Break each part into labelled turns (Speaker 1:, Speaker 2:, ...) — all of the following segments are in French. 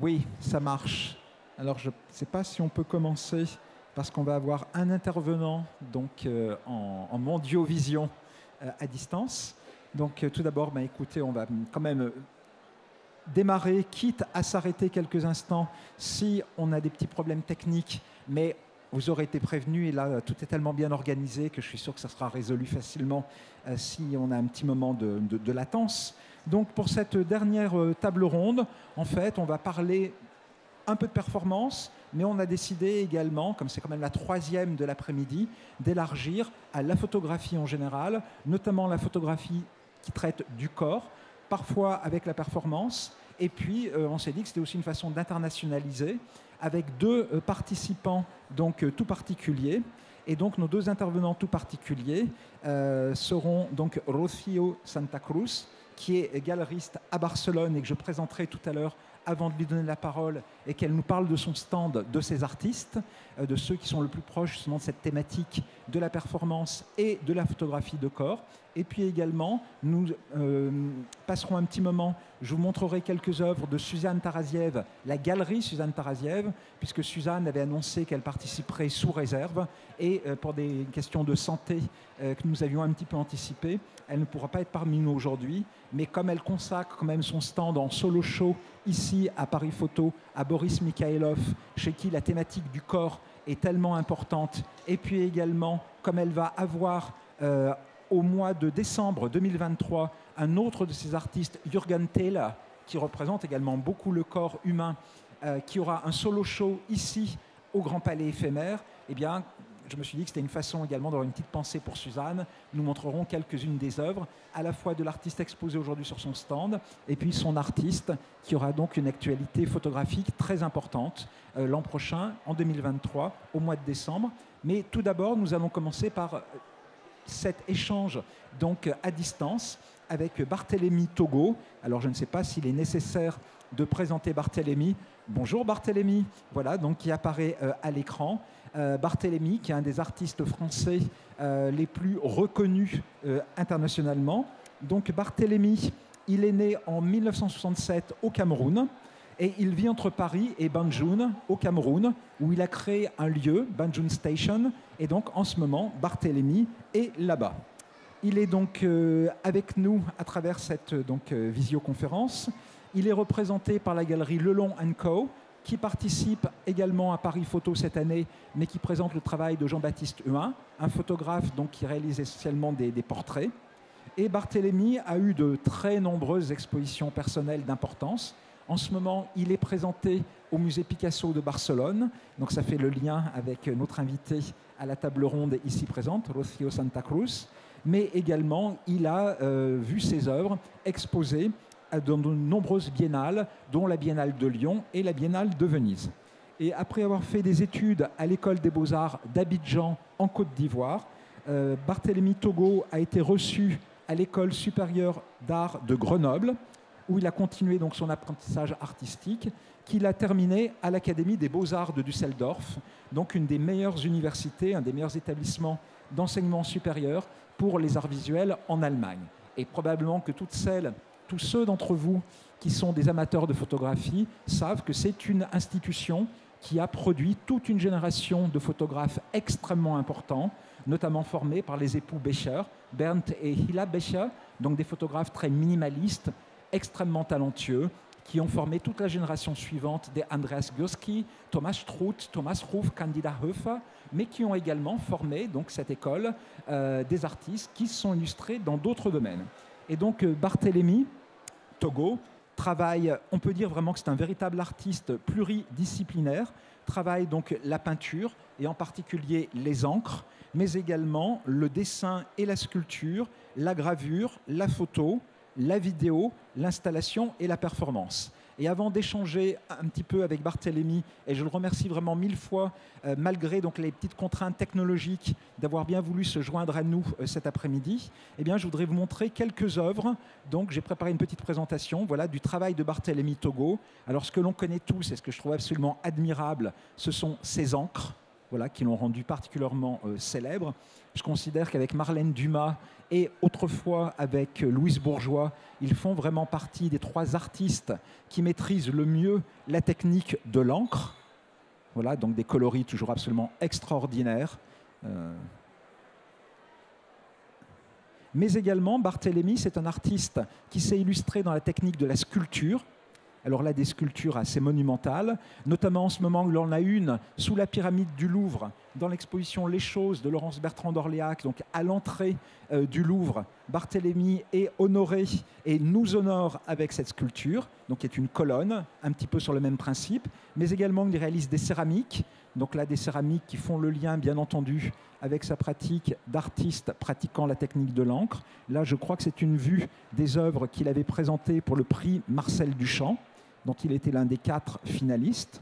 Speaker 1: Oui, ça marche. Alors je ne sais pas si on peut commencer parce qu'on va avoir un intervenant donc euh, en, en, mondiovision euh, à distance. Donc euh, tout d'abord, bah, écoutez, on va quand même démarrer, quitte à s'arrêter quelques instants si on a des petits problèmes techniques, vous aurez été prévenu et là tout est tellement bien organisé que je suis sûr que ça sera résolu facilement si on a un petit moment de, latence. Donc pour cette dernière table ronde, en fait, on va parler un peu de performance, mais on a décidé également, comme c'est quand même la troisième de l'après-midi, d'élargir à la photographie en général, notamment la photographie qui traite du corps, parfois avec la performance. Et puis, euh, on s'est dit que c'était aussi une façon d'internationaliser avec deux euh, participants donc euh, tout particuliers. Et donc, nos deux intervenants tout particuliers euh, seront donc Rocio Santa Cruz, qui est galeriste à Barcelone et que je présenterai tout à l'heure avant de lui donner la parole et qu'elle nous parle de son stand, de ses artistes, euh, de ceux qui sont le plus proches justement de cette thématique de la performance et de la photographie de corps. Et puis également, nous euh, passerons un petit moment, je vous montrerai quelques œuvres de Suzanne Taraziev, la galerie Suzanne Taraziev, puisque Suzanne avait annoncé qu'elle participerait sous réserve, et euh, pour des questions de santé euh, que nous avions un petit peu anticipées, elle ne pourra pas être parmi nous aujourd'hui, mais comme elle consacre quand même son stand en solo show ici à Paris Photo, à Boris Mikhailov, chez qui la thématique du corps est tellement importante, et puis également comme elle va avoir... au mois de décembre 2023 un autre de ces artistes, Jürgen Thaler, qui représente également beaucoup le corps humain, euh, qui aura un solo show ici au Grand Palais éphémère, eh bien, je me suis dit que c'était une façon également d'avoir une petite pensée pour Suzanne. Nous montrerons quelques-unes des œuvres, à la fois de l'artiste exposé aujourd'hui sur son stand, et puis son artiste, qui aura donc une actualité photographique très importante euh, l'an prochain, en 2023, au mois de décembre. Mais tout d'abord, nous allons commencer par cet échange donc à distance avec Barthélemy Togo. Alors je ne sais pas s'il est nécessaire de présenter Barthélemy. Bonjour Barthélemy, voilà donc qui apparaît euh, à l'écran. Euh, Barthélemy qui est un des artistes français euh, les plus reconnus euh, internationalement. Donc Barthélemy, il est né en 1967 au Cameroun. Et il vit entre Paris et Banjul, au Cameroun, où il a créé un lieu, Banjul Station, et donc en ce moment, Barthélemy est là-bas. Il est donc euh, avec nous à travers cette donc, euh, visioconférence. Il est représenté par la galerie Lelon Co, qui participe également à Paris Photo cette année, mais qui présente le travail de Jean-Baptiste Huin, un photographe donc, qui réalise essentiellement des, des portraits. Et Barthélemy a eu de très nombreuses expositions personnelles d'importance, en ce moment, il est présenté au musée Picasso de Barcelone. Donc ça fait le lien avec notre invité à la table ronde ici présente, Rocio Santa Cruz. Mais également, il a euh, vu ses œuvres exposées dans de nombreuses biennales, dont la Biennale de Lyon et la Biennale de Venise. Et après avoir fait des études à l'école des beaux-arts d'Abidjan en Côte d'Ivoire, euh, Barthélemy Togo a été reçu à l'école supérieure d'art de Grenoble où il a continué donc son apprentissage artistique, qu'il a terminé à l'Académie des Beaux-Arts de Düsseldorf, donc une des meilleures universités, un des meilleurs établissements d'enseignement supérieur pour les arts visuels en Allemagne. Et probablement que toutes celles, tous ceux d'entre vous qui sont des amateurs de photographie savent que c'est une institution qui a produit toute une génération de photographes extrêmement importants, notamment formés par les époux Becher, Bernd et Hilla Becher, donc des photographes très minimalistes, extrêmement talentueux qui ont formé toute la génération suivante des Andreas Gurski, Thomas Struth, Thomas Ruf, Candida Höfer, mais qui ont également formé donc cette école euh, des artistes qui se sont illustrés dans d'autres domaines. Et donc euh, Barthélemy Togo travaille, on peut dire vraiment que c'est un véritable artiste pluridisciplinaire, travaille donc la peinture et en particulier les encres, mais également le dessin et la sculpture, la gravure, la photo, la vidéo, l'installation et la performance. Et avant d'échanger un petit peu avec Barthélemy, et je le remercie vraiment mille fois, euh, malgré donc les petites contraintes technologiques, d'avoir bien voulu se joindre à nous euh, cet après-midi, eh bien, je voudrais vous montrer quelques œuvres. Donc, j'ai préparé une petite présentation voilà, du travail de Barthélemy Togo. Alors, ce que l'on connaît tous et ce que je trouve absolument admirable, ce sont ses encres. Voilà, qui l'ont rendu particulièrement célèbre. Je considère qu'avec Marlène Dumas et autrefois avec Louise Bourgeois, ils font vraiment partie des trois artistes qui maîtrisent le mieux la technique de l'encre. Voilà, donc des coloris toujours absolument extraordinaires. Mais également, Barthélemy, c'est un artiste qui s'est illustré dans la technique de la sculpture. Alors là, des sculptures assez monumentales, notamment en ce moment où l'on a une sous la pyramide du Louvre, dans l'exposition Les Choses de Laurence Bertrand d'Orléac, donc à l'entrée euh, du Louvre. Barthélemy est honoré et nous honore avec cette sculpture, donc qui est une colonne, un petit peu sur le même principe, mais également il réalise des céramiques, donc là des céramiques qui font le lien, bien entendu, avec sa pratique d'artiste pratiquant la technique de l'encre. Là, je crois que c'est une vue des œuvres qu'il avait présentées pour le prix Marcel Duchamp, dont il était l'un des quatre finalistes.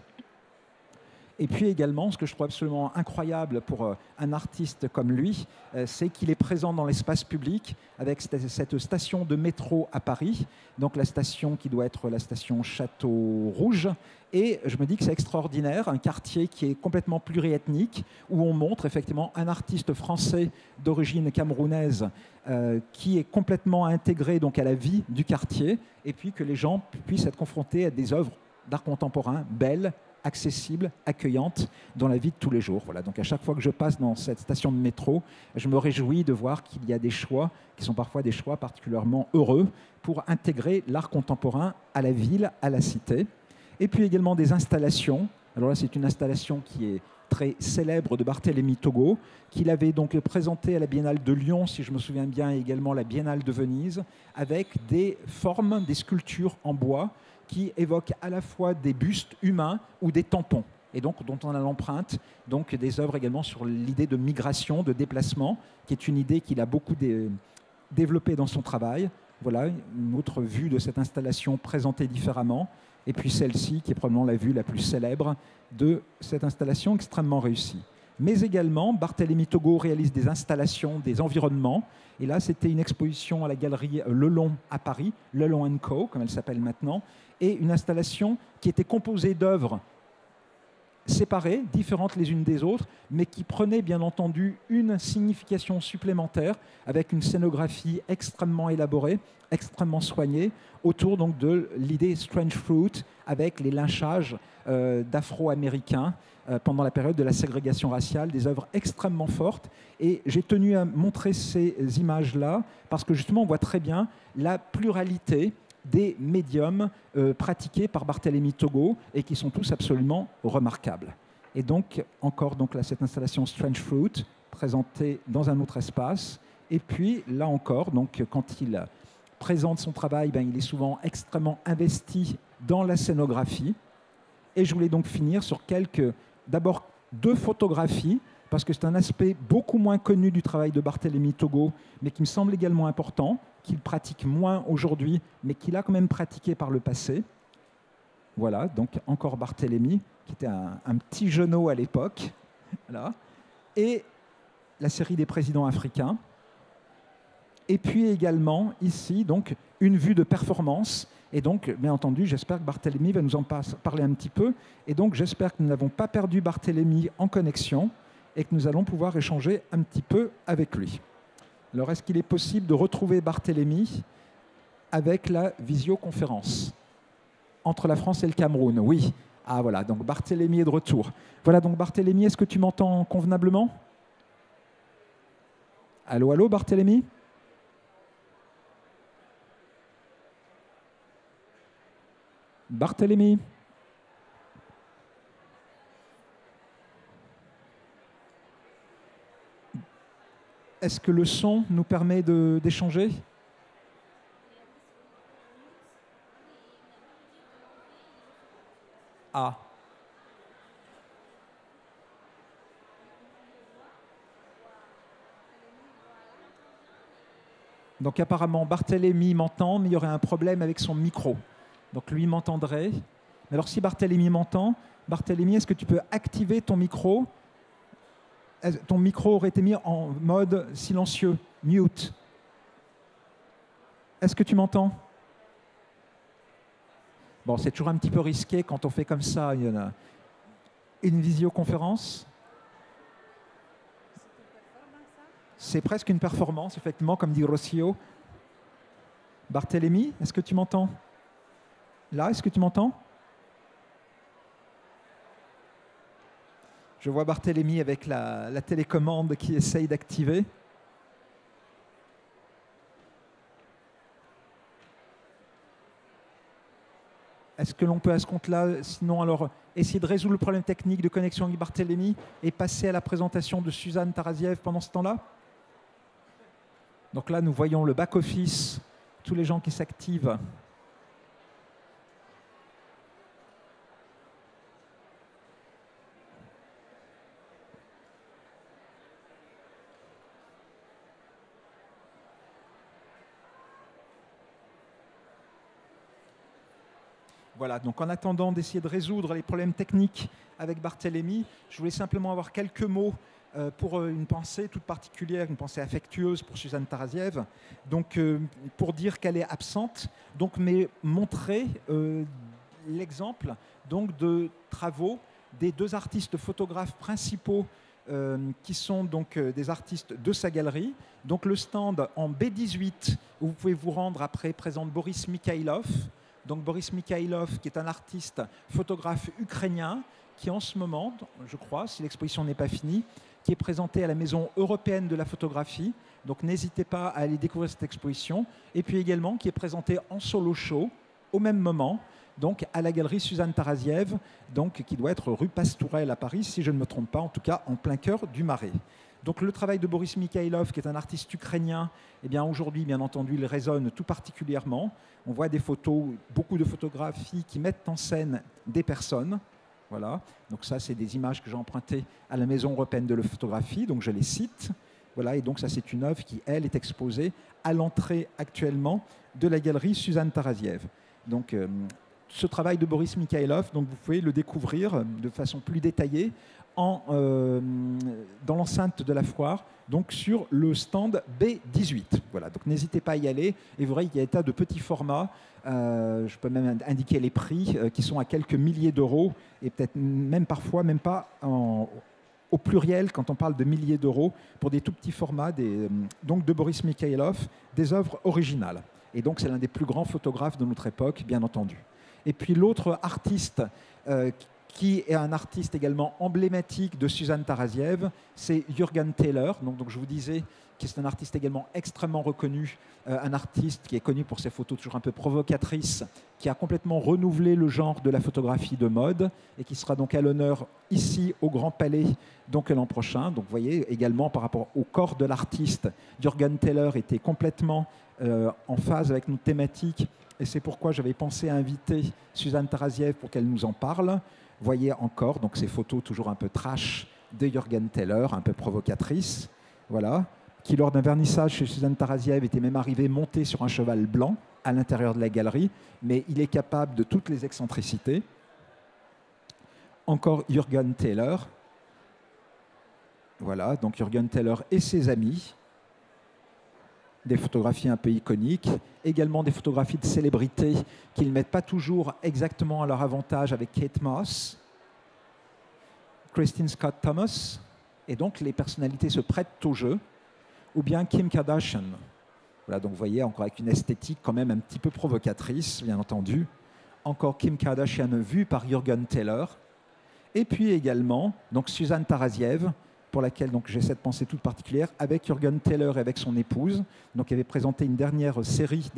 Speaker 1: Et puis également, ce que je trouve absolument incroyable pour euh, un artiste comme lui, euh, c'est qu'il est présent dans l'espace public avec cette station de métro à Paris, donc la station qui doit être la station Château Rouge. Et je me dis que c'est extraordinaire, un quartier qui est complètement pluriethnique, où on montre effectivement un artiste français d'origine camerounaise euh, qui est complètement intégré donc à la vie du quartier, et puis que les gens puissent être confrontés à des œuvres d'art contemporain belles, accessible, accueillante dans la vie de tous les jours. Voilà, donc à chaque fois que je passe dans cette station de métro, je me réjouis de voir qu'il y a des choix qui sont parfois des choix particulièrement heureux pour intégrer l'art contemporain à la ville, à la cité. Et puis également des installations. Alors là, c'est une installation qui est très célèbre de Barthélemy Togo, qu'il avait donc présenté à la Biennale de Lyon, si je me souviens bien, et également la Biennale de Venise, avec des formes, des sculptures en bois qui évoque à la fois des bustes humains ou des tampons, et donc dont on a l'empreinte, donc des œuvres également sur l'idée de migration, de déplacement, qui est une idée qu'il a beaucoup développée dans son travail. Voilà une autre vue de cette installation présentée différemment. Et puis celle-ci, qui est probablement la vue la plus célèbre de cette installation extrêmement réussie. Mais également, Barthélemy Togo réalise des installations, des environnements. Et là, c'était une exposition à la galerie Lelon à Paris, Lelon Co, comme elle s'appelle maintenant, et une installation qui était composée d'œuvres séparées, différentes les unes des autres, mais qui prenaient bien entendu une signification supplémentaire avec une scénographie extrêmement élaborée, extrêmement soignée, autour donc de l'idée Strange Fruit avec les lynchages euh, d'Afro-Américains euh, pendant la période de la ségrégation raciale, des œuvres extrêmement fortes. Et j'ai tenu à montrer ces images-là parce que justement on voit très bien la pluralité des médiums euh, pratiqués par Barthélemy Togo et qui sont tous absolument remarquables. Et donc, encore donc là, cette installation Strange Fruit, présentée dans un autre espace. Et puis, là encore, donc, quand il présente son travail, ben, il est souvent extrêmement investi dans la scénographie. Et je voulais donc finir sur quelques, d'abord deux photographies, parce que c'est un aspect beaucoup moins connu du travail de Barthélemy Togo, mais qui me semble également important qu'il pratique moins aujourd'hui, mais qu'il a quand même pratiqué par le passé. Voilà, donc encore Barthélemy, qui était un, petit genou à l'époque. Voilà. Et la série des présidents africains. Et puis également, ici, donc, une vue de performance. Et donc, bien entendu, j'espère que Barthélemy va nous en parler un petit peu. Et donc, j'espère que nous n'avons pas perdu Barthélemy en connexion et que nous allons pouvoir échanger un petit peu avec lui. Alors, est-ce qu'il est possible de retrouver Barthélemy avec la visioconférence entre la France et le Cameroun? Oui. Ah voilà, donc Barthélemy est de retour. Voilà, donc Barthélemy, est-ce que tu m'entends convenablement? Allô, allô, Barthélemy Barthélemy Est-ce que le son nous permet d'échanger? Ah. Donc apparemment, Barthélemy m'entend, mais il y aurait un problème avec son micro. Donc lui m'entendrait. Mais alors si Barthélemy m'entend, Barthélemy, est-ce que tu peux activer ton micro ton micro aurait été mis en mode silencieux, mute. Est-ce que tu m'entends? Bon, c'est toujours un petit peu risqué quand on fait comme ça. Une visioconférence? C'est presque une performance, effectivement, comme dit Rossio. Barthélémy, est-ce que tu m'entends? Là, est-ce que tu m'entends? Je vois Barthélemy avec la, télécommande qui essaye d'activer. Est-ce que l'on peut à ce compte-là, sinon alors essayer de résoudre le problème technique de connexion avec Barthélemy et passer à la présentation de Suzanne Taraziev pendant ce temps-là? Donc là, nous voyons le back-office, tous les gens qui s'activent. Voilà, donc en attendant d'essayer de résoudre les problèmes techniques avec Barthélemy, je voulais simplement avoir quelques mots euh, pour euh, une pensée toute particulière, une pensée affectueuse pour Suzanne Taraziev. Donc, euh, pour dire qu'elle est absente, donc, mais montrer l'exemple donc de travaux des deux artistes photographes principaux qui sont donc des artistes de sa galerie. Donc le stand en B18 où vous pouvez vous rendre après présente Boris Mikhailov, donc Boris Mikhailov, qui est un artiste photographe ukrainien, qui en ce moment, je crois, si l'exposition n'est pas finie, qui est présenté à la Maison européenne de la photographie. Donc n'hésitez pas à aller découvrir cette exposition. Et puis également qui est présenté en solo show au même moment, donc à la galerie Suzanne Taraziev, donc qui doit être rue Pastourelle à Paris, si je ne me trompe pas, en tout cas en plein cœur du Marais. Donc le travail de Boris Mikhailov, qui est un artiste ukrainien, eh bien aujourd'hui, bien entendu, il résonne tout particulièrement. On voit des photos, beaucoup de photographies qui mettent en scène des personnes. Voilà. Donc ça, c'est des images que j'ai empruntées à la Maison européenne de la photographie, donc je les cite. Voilà, et donc ça, c'est une œuvre qui, elle, est exposée à l'entrée actuellement de la galerie Suzanne Taraziev. Donc, euh, ce travail de Boris Mikhailov, donc vous pouvez le découvrir de façon plus détaillée euh, dans l'enceinte de la foire, donc sur le stand B18. Voilà, donc n'hésitez pas à y aller. Et vous verrez qu'il y a des tas de petits formats. Euh, je peux même indiquer les prix euh, qui sont à quelques milliers d'euros et peut-être même parfois même pas au pluriel quand on parle de milliers d'euros pour des tout petits formats, donc de Boris Mikhailov, des œuvres originales. Et donc c'est l'un des plus grands photographes de notre époque, bien entendu. Et puis l'autre artiste qui est un artiste également emblématique de Suzanne Taraziev, c'est Jürgen Taylor. Donc, je vous disais que c'est un artiste également extrêmement reconnu, euh, un artiste qui est connu pour ses photos toujours un peu provocatrices, qui a complètement renouvelé le genre de la photographie de mode et qui sera donc à l'honneur ici au Grand Palais donc l'an prochain. Donc vous voyez également par rapport au corps de l'artiste, Jürgen Taylor était complètement euh, en phase avec notre thématique et c'est pourquoi j'avais pensé à inviter Suzanne Taraziev pour qu'elle nous en parle. Voyez encore donc ces photos toujours un peu trash de Jürgen Teller, un peu provocatrice, voilà, qui lors d'un vernissage chez Suzanne Taraziev était même arrivé monté sur un cheval blanc à l'intérieur de la galerie, mais il est capable de toutes les excentricités. Encore Jürgen Teller, voilà, donc Jürgen Teller et ses amis, des photographies un peu iconiques, également des photographies de célébrités qu'ils ne mettent pas toujours exactement à leur avantage avec Kate Moss, Christine Scott Thomas, et donc les personnalités se prêtent au jeu, ou bien Kim Kardashian. Voilà, donc vous voyez, encore avec une esthétique quand même un petit peu provocatrice, bien entendu. Encore Kim Kardashian vue par Jürgen Taylor. Et puis également, donc Suzanne Taraziev, pour laquelle j'ai cette pensée toute particulière, avec Jürgen Teller et avec son épouse. Donc il avait présenté une dernière série,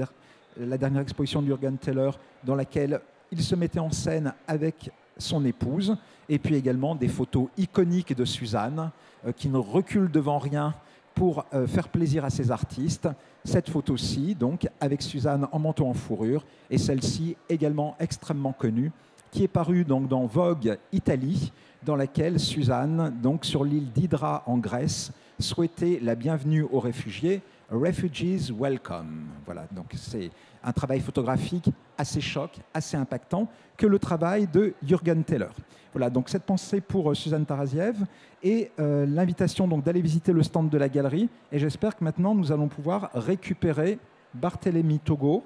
Speaker 1: la dernière exposition de Jürgen Teller, dans laquelle il se mettait en scène avec son épouse, et puis également des photos iconiques de Suzanne, euh, qui ne recule devant rien pour euh, faire plaisir à ses artistes. Cette photo-ci, donc, avec Suzanne en manteau en fourrure, et celle-ci également extrêmement connue, qui est parue donc dans Vogue Italie, dans laquelle Suzanne, donc sur l'île d'Hydra en Grèce, souhaitait la bienvenue aux réfugiés. Refugees Welcome. Voilà, donc c'est un travail photographique assez choc, assez impactant, que le travail de Jürgen Teller. Voilà, donc cette pensée pour euh, Suzanne Taraziev et euh, l'invitation donc d'aller visiter le stand de la galerie. Et j'espère que maintenant nous allons pouvoir récupérer Barthélemy Togo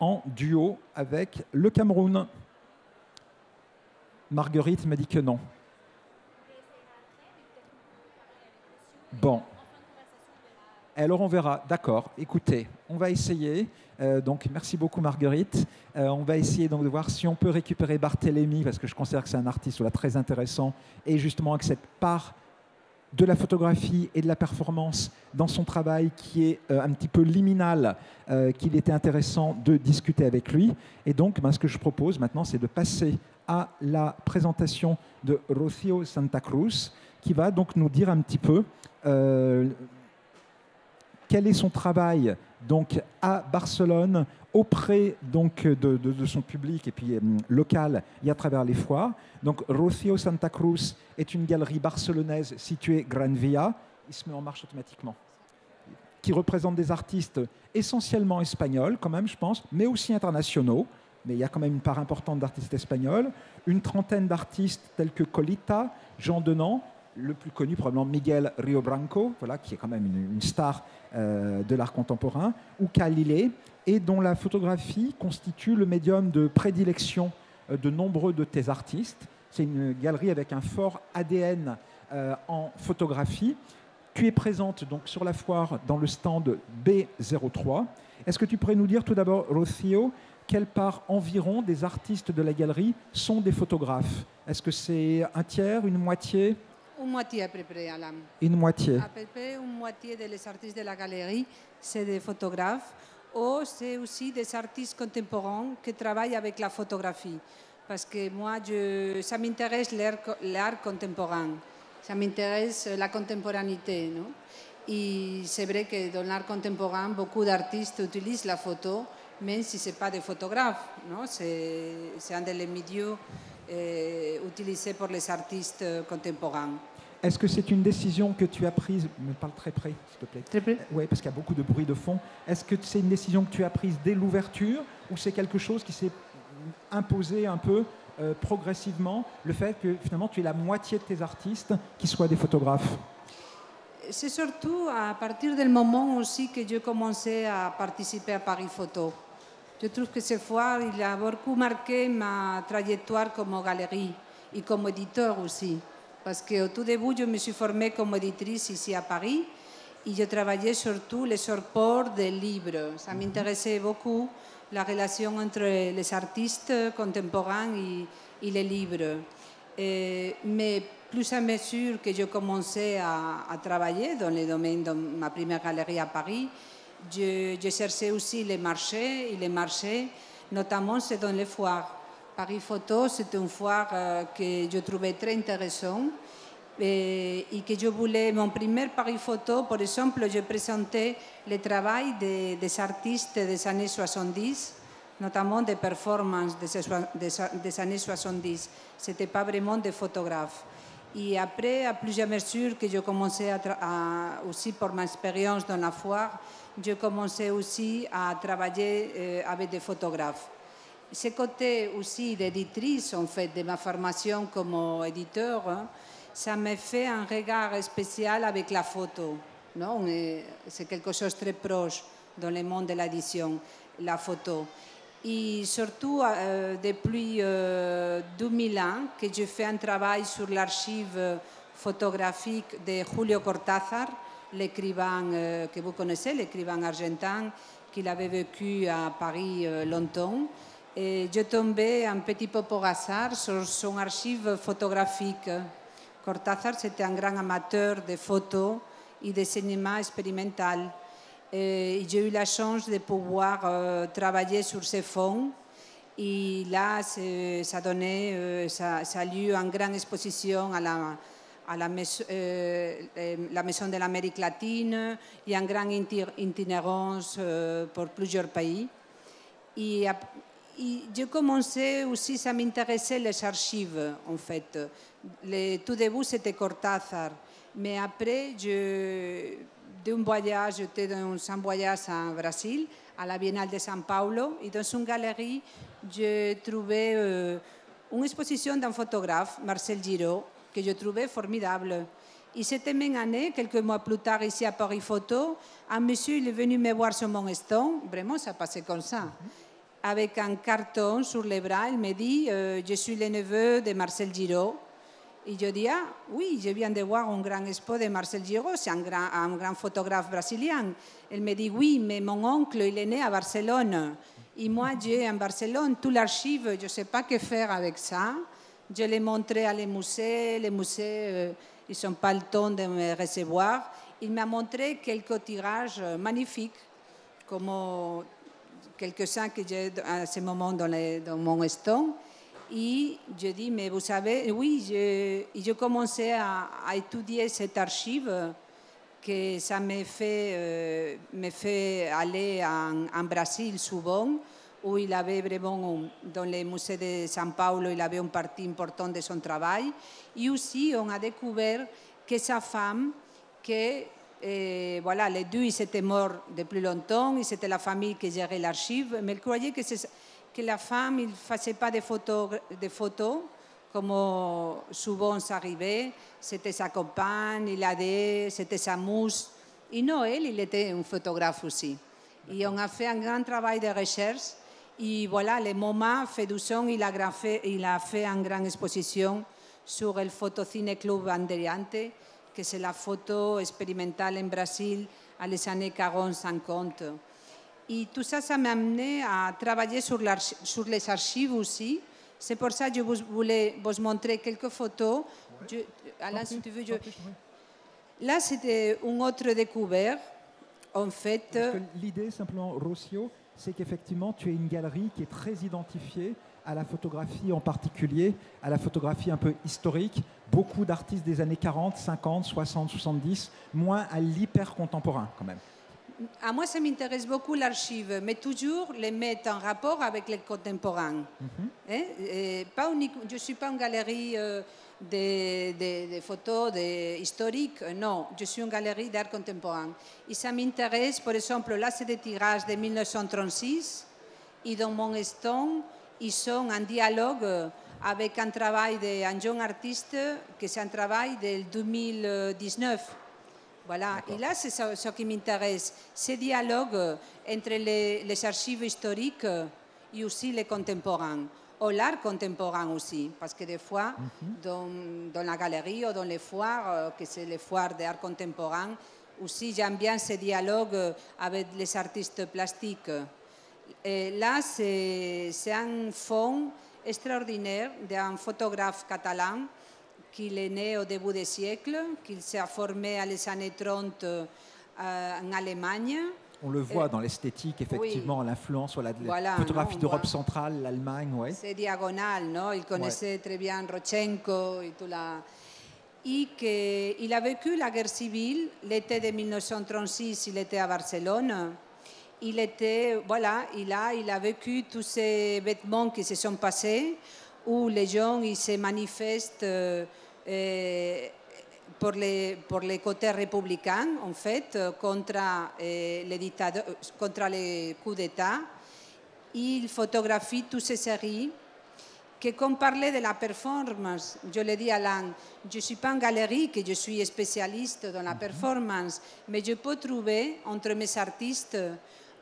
Speaker 1: en duo avec le Cameroun. Marguerite m'a dit que non. Bon. Alors on verra, d'accord. Écoutez, on va essayer. Euh, donc merci beaucoup Marguerite. Euh, on va essayer donc de voir si on peut récupérer Barthélemy, parce que je considère que c'est un artiste très intéressant, et justement avec cette part de la photographie et de la performance dans son travail qui est euh, un petit peu liminal, qu'il était intéressant de discuter avec lui. Et donc, ben, ce que je propose maintenant, c'est de passer à la présentation de Rocio Santa Cruz, qui va donc nous dire un petit peu quel est son travail donc à Barcelone auprès donc de, son public et puis euh, local et à travers les foires. Donc Rocio Santa Cruz est une galerie barcelonaise située Gran Via. Il se met en marche automatiquement qui représente des artistes essentiellement espagnols, quand même, je pense, mais aussi internationaux. Mais il y a quand même une part importante d'artistes espagnols. Une trentaine d'artistes tels que Colita, Jean Denant, le plus connu probablement Miguel Rio Branco, voilà, qui est quand même une, star euh, de l'art contemporain, ou Kalile, et dont la photographie constitue le médium de prédilection euh, de nombreux de tes artistes. C'est une galerie avec un fort ADN euh, en photographie. Tu es présente donc sur la foire dans le stand B03. Est-ce que tu pourrais nous dire tout d'abord, Rocio, quelle part environ des artistes de la galerie sont des photographes? Est-ce que c'est un tiers, une moitié?
Speaker 2: Une moitié à peu près, Alain.
Speaker 1: Une moitié.
Speaker 2: À peu près une moitié des artistes de la galerie, c'est des photographes. Ou c'est aussi des artistes contemporains qui travaillent avec la photographie. Parce que moi, je, ça m'intéresse l'art contemporain. Ça m'intéresse la contemporanéité. Non? Et c'est vrai que dans l'art contemporain, beaucoup d'artistes utilisent la photo, même si ce n'est pas des photographes. C'est un des milieux euh, utilisé pour les artistes contemporains.
Speaker 1: Est-ce que c'est une décision que tu as prise Me parle très près, s'il te plaît.
Speaker 2: Très près
Speaker 1: Oui, parce qu'il y a beaucoup de bruit de fond. Est-ce que c'est une décision que tu as prise dès l'ouverture ou c'est quelque chose qui s'est imposé un peu euh, progressivement, le fait que finalement tu es la moitié de tes artistes qui soient des photographes?
Speaker 2: C'est surtout à partir du moment aussi que j'ai commencé à participer à Paris Photo. Je trouve que ce foire, il a beaucoup marqué ma trajectoire comme galerie et comme éditeur aussi. Parce qu'au tout début, je me suis formée comme éditrice ici à Paris et je travaillais surtout les supports des livres. Ça m'intéressait beaucoup, la relation entre les artistes contemporains et, les livres. mais plus à mesure que je commençais à, à travailler dans le domaine de ma première galerie à Paris, je, cherchais aussi les marchés, et les marchés, notamment c'est dans les foires. Paris Photo, c'est une foire euh, que je trouvais très intéressante et, que je voulais, mon premier Paris Photo, par exemple, je présentais le travail des, des artistes des années 70, notamment des performances des, des, années 70. Ce n'était pas vraiment des photographes. Et après, à plusieurs mesures que à, à, aussi pour ma expérience dans la foire, je commençais aussi à travailler euh, avec des photographes. Ce côté aussi d'éditrice, en fait, de ma formation comme éditeur, ça me fait un regard spécial avec la photo. C'est quelque chose de très proche dans le monde de l'édition, la photo. Et surtout, euh, depuis 2001, euh, que je fais un travail sur l'archive photographique de Julio Cortázar, l'écrivain euh, que vous connaissez, l'écrivain argentin, qu'il avait vécu à Paris euh, longtemps. Et je tombais un petit peu par hasard sur son archive photographique. Cortázar, c'était un grand amateur de photos et de cinéma expérimental. J'ai eu la chance de pouvoir euh, travailler sur ces fonds. Et là, ça, donnait, ça, ça a eu une grande exposition à la, euh, eh, Maison de l'Amérique latine et en grande itinérance euh, pour plusieurs pays. Et, et j'ai commencé aussi, ça m'intéressait les archives, en fait. Tout début, c'était Cortázar. Mais après, d'un voyage, j'étais dans un voyage en Brésil, à la Biennale de São Paulo, et dans une galerie, j'ai trouvé euh, une exposition d'un photographe, Marcel Giraud, que je trouvais formidable. Et cette même année, quelques mois plus tard, ici à Paris Photo, un monsieur est venu me voir sur mon stand, vraiment ça passait comme ça, avec un carton sur les bras, il me dit euh, Je suis le neveu de Marcel Giraud. Et je dis, ah oui, je viens de voir un grand expo de Marcel Giraud, c'est un grand, photographe brésilien. Elle me dit, oui, mais mon oncle, il est né à Barcelone. Et moi, j'ai en Barcelone tout l'archive, je ne sais pas que faire avec ça. Je l'ai montré à les musées, les musées, euh, ils n'ont pas le temps de me recevoir. Il m'a montré quelques tirages magnifiques, comme quelques-uns que j'ai à ce moment dans, dans mon stock. Et je dis, mais vous savez, oui, je, je commençais à, étudier cette archive que ça me fait, euh, fait aller en, en Brésil souvent, où il avait vraiment, dans les musées de São Paulo, il avait une partie importante de son travail. Et aussi, on a découvert que sa femme, que eh, voilà, les deux, ils étaient morts depuis longtemps, et c'était la famille qui gérait l'archive, mais elle croyait que, que la femme, ne faisait pas de photos, de photos comme souvent ça arrivait, c'était sa compagne, il avait, c'était sa mousse. Et Noël, il était un photographe aussi. Et on a fait un grand travail de recherche. Et voilà, le moment, Feduson, il a, graffé, il a fait une grande exposition sur le Photocine Club Anderiante, que c'est la photo expérimentale en Brésil à les années 40-50. Et tout ça, ça m'a amené à travailler sur, sur les archives aussi. C'est pour ça que je vous voulais vous montrer quelques photos. Je, Alain, si tu veux, je... Là, c'était une autre découverte. En fait.
Speaker 1: L'idée, simplement, Rossio, c'est qu'effectivement, tu as une galerie qui est très identifiée à la photographie en particulier, à la photographie un peu historique, beaucoup d'artistes des années 40, 50, 60, 70, moins à l'hyper contemporain quand même.
Speaker 2: À moi, ça m'intéresse beaucoup l'archive, mais toujours les mettre en rapport avec les contemporains. Mm -hmm. pas unique, je ne suis pas une galerie euh, de, de, de, photos de, historiques, non, je suis une galerie d'art contemporain. Et ça m'intéresse, par exemple, là, c'est des tirages de 1936, et dans mon stand, ils sont en dialogue avec un travail d'un jeune artiste, qui c'est un travail de 2019. Voilà, et là, c'est ce, ce, qui m'intéresse, ce dialogue entre les, les, archives historiques et aussi les contemporains, ou l'art contemporain aussi, parce que des fois, mm -hmm. dans, dans, la galerie ou dans les foires, euh, que c'est les foires d'art contemporain, aussi j'aime bien ce dialogue avec les artistes plastiques. Et là, c'est un fond extraordinaire d'un photographe catalan qu'il est né au début du siècle, qu'il s'est formé à les années 30 euh, en Allemagne.
Speaker 1: On le voit
Speaker 2: Et,
Speaker 1: dans l'esthétique, effectivement,
Speaker 2: oui.
Speaker 1: l'influence sur la,
Speaker 2: voilà,
Speaker 1: photographie d'Europe centrale, l'Allemagne. Ouais.
Speaker 2: C'est diagonal, non Il connaissait ouais. très bien Rochenko et tout la... Et qu'il a vécu la guerre civile. L'été de 1936, il était à Barcelone. Il était, voilà, il a, il a vécu tous ces vêtements qui se sont passés, où les gens ils se manifestent euh, euh, pour, les, pour les côtés républicains, en fait, contre, euh, les, contre les coups d'État. Il photographie toutes ces séries que comme parlait de la performance, je l'ai dit à Alain, je ne suis pas en galerie, que je suis spécialiste dans la performance, mais je peux trouver entre mes artistes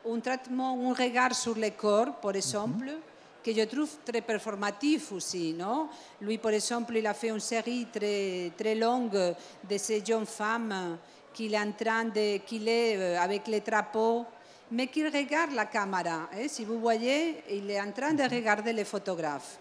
Speaker 2: un traitement, un regard sur le corps, par exemple, mm -hmm. Que je trouve très performatif aussi. Non Lui, par exemple, il a fait une série très, très longue de ces jeunes femmes qu'il est en train de, qu'il est euh, avec les drapeaux, mais qu'il regarde la caméra. Eh? Si vous voyez, il est en train de regarder les photographes.